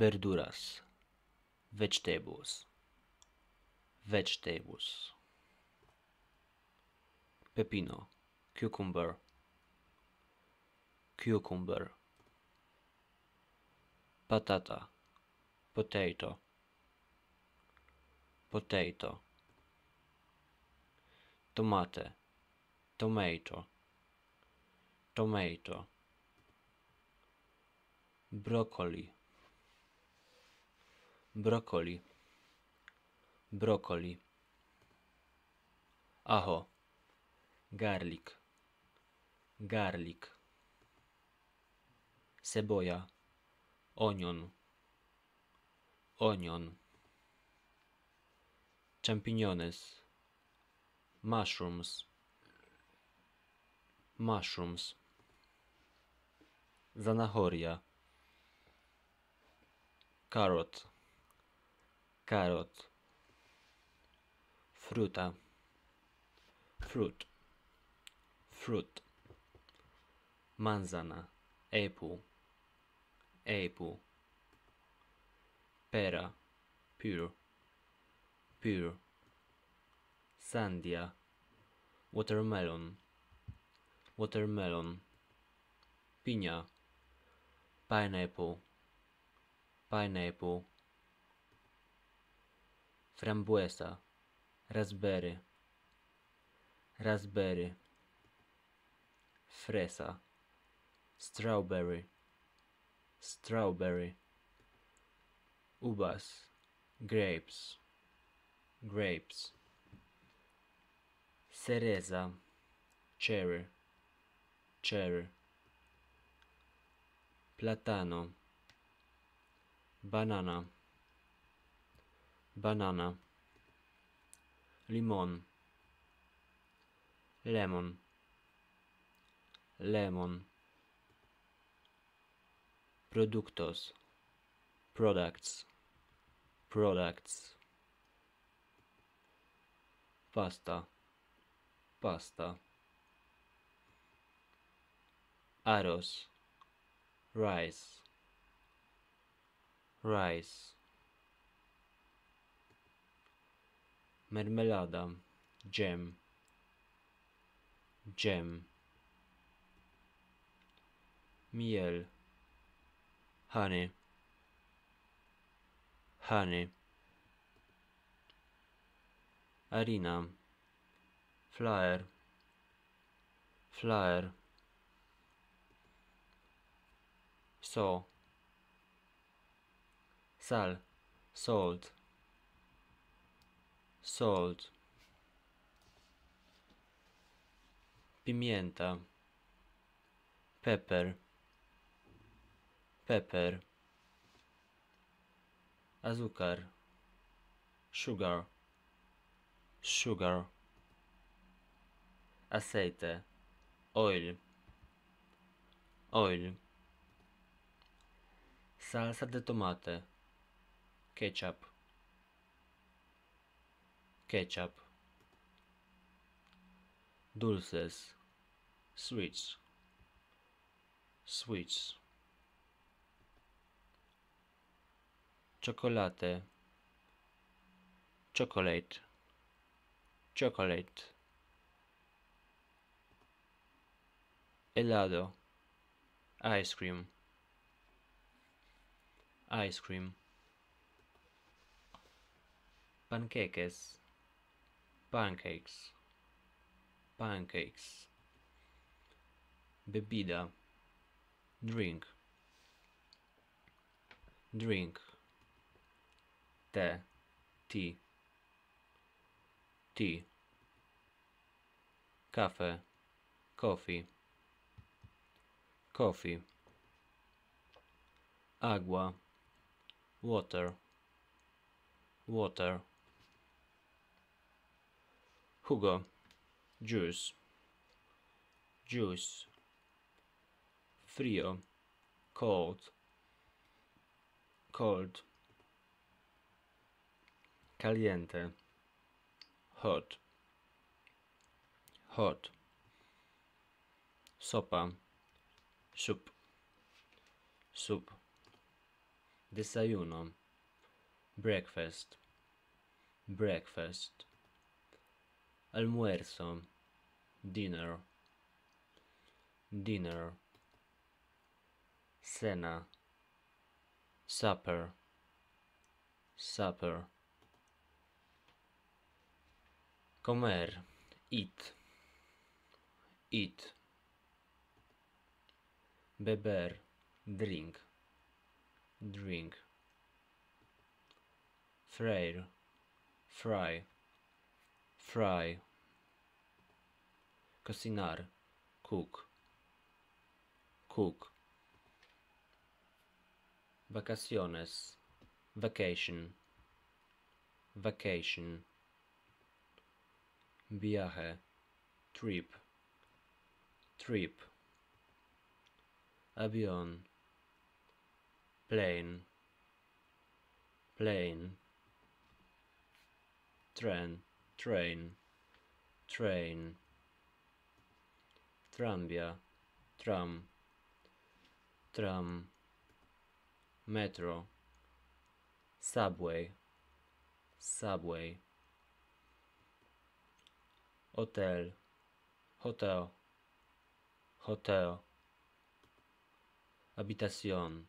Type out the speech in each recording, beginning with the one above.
verduras vegetables vegetables pepino cucumber cucumber patata potato potato tomate tomato tomato broccoli broccoli, broccoli, ajo, garlic, garlic, cebolla, onion, onion, champiñones, mushrooms, mushrooms, zanahoria, carrot, carrot, fruta, fruit, fruit, manzana, apple, apple, pera, pure, pure, sandia, watermelon, watermelon, piña, pineapple, pineapple, frambuesa, raspberry, raspberry, fresa, strawberry, strawberry, uvas, grapes, grapes, cereza, cherry, cherry, platano, banana, banana limon lemon lemon productos products products pasta pasta arroz rice rice marmelada gem gem miel honey honey arena flyer flyer so sal salt salt, pimienta, pepper, pepper, azúcar, sugar, sugar, aceite, oil, oil, salsa de tomate, ketchup, ketchup, dulces, sweets, sweets, chocolate, chocolate, chocolate, helado, ice cream, ice cream, pancakes, pancakes, pancakes, bebida, drink, drink, te, tea, tea, cafe, coffee, coffee, agua, water, water, jugo, juice, juice, frío, cold, cold, caliente, hot, hot, sopa, soup, soup, desayuno, breakfast, breakfast, almuerzo, dinner, dinner, cena, supper, supper, comer, eat, eat, beber, drink, drink, freir, fry, fry, cocinar, cook, cook, vacaciones, vacation, vacation, viaje, trip, trip, avión, plane, plane, tren, train, train, tranvia, tram, tram, metro, subway, subway, hotel, hotel, hotel, habitación,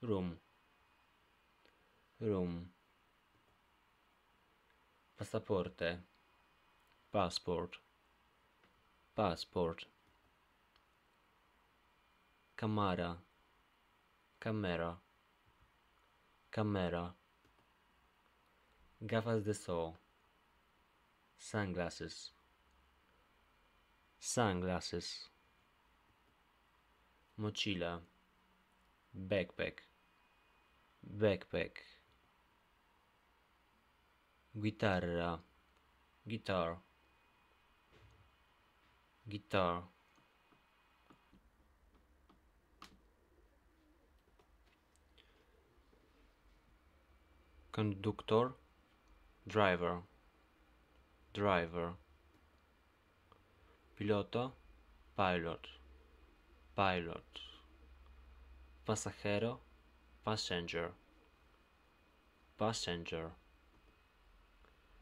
room, room, pasaporte, passport, passport, camara, camera, camera, gafas de sol, sunglasses, sunglasses, mochila, backpack, backpack, guitarra, guitar, guitar. Conductor, driver, driver. Piloto, pilot, pilot. Pasajero, passenger, passenger.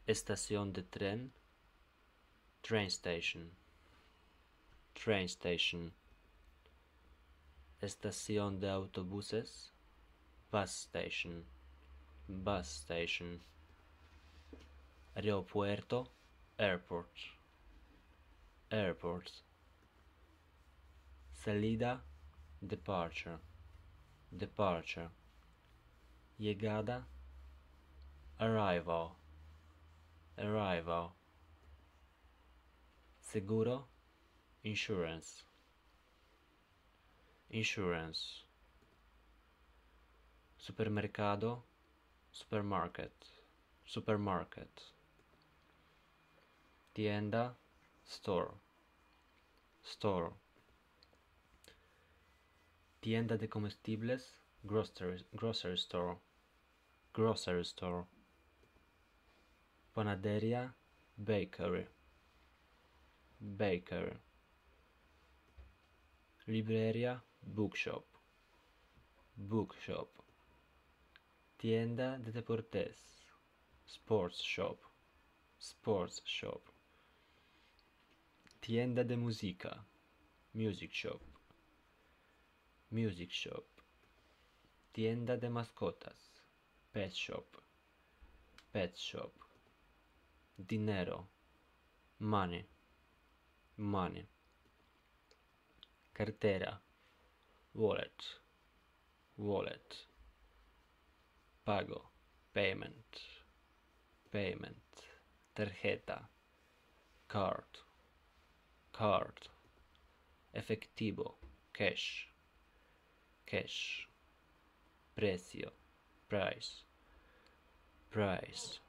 Estación de tren, train station, train station. Estación de autobuses, bus station, bus station. Aeropuerto, airport, airport. Salida, departure, departure. Llegada, arrival, arrival. Seguro, insurance, insurance. Supermercado, supermarket, supermarket. Tienda, store, store. Tienda de comestibles, grocery, grocery store, grocery store. Panaderia Bakery. Baker. Libreria Bookshop. Bookshop. Tienda de deportes. Sports Shop. Sports Shop. Tienda de musica. Music Shop. Music Shop. Tienda de mascotas. Pet Shop. Pet Shop. Dinero, money, money. Cartera, wallet, wallet. Pago, payment, payment. Tarjeta, card, card. Efectivo, cash, cash. Precio, price, price.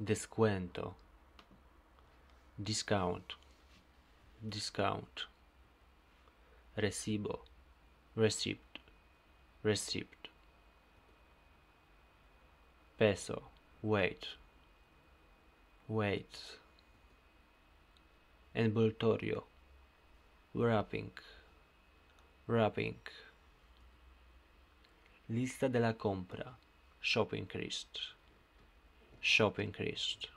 Descuento, discount, discount. Recibo, receipt, receipt. Peso, weight, weight. Envoltorio, wrapping, wrapping. Lista de la compra. Shopping list. Shopping list.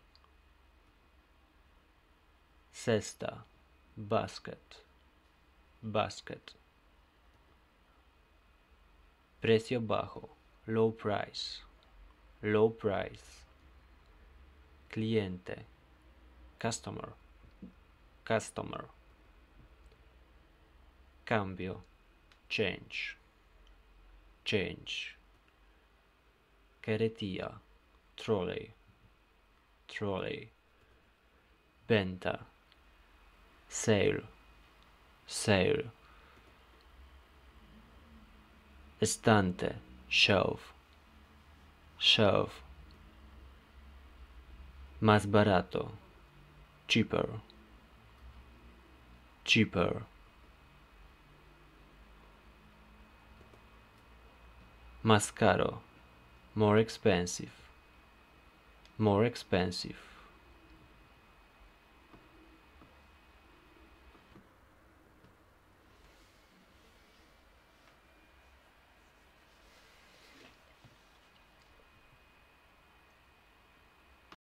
Cesta. Basket. Basket. Precio bajo. Low price. Low price. Cliente. Customer. Customer. Cambio. Change. Change. Carretilla. Trolley. Trolley. Venta. Sale. Sale. Estante. Shelf. Shelf. Más barato. Cheaper. Cheaper. Más caro. More expensive. More expensive.